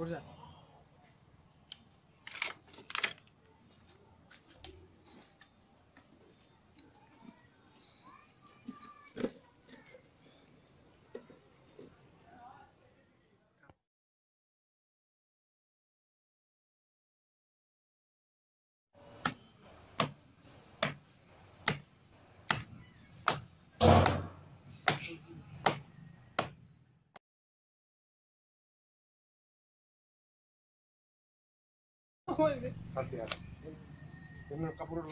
What is that? ゃ Santiago. Tiene el capullo